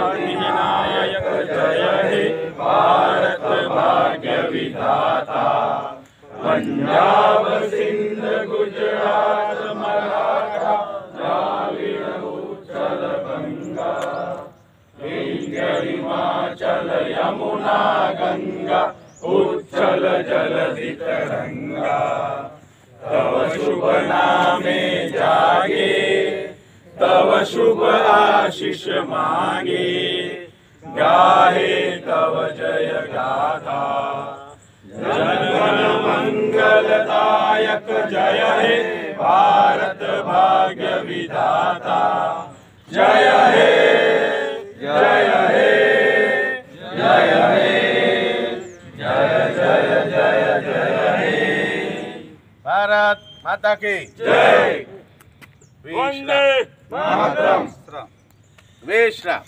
अधिनायक जय हे भारत भाग्य विधाता पंजाब सिंध गुजरात, मराठा द्राविड गंगा। हिमाचल यमुना गंगा उच्छल जलधि तरंगा तव शुभ नामे शुभ आशीष मांगे गाहे तव जय गाथा। जनगण मंगलदायक जय हे भारत भाग्य विधाता। जय हे जय हे जय हे। जय जय जय जय हे। भारत माता की जय। विश्राम।